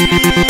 Música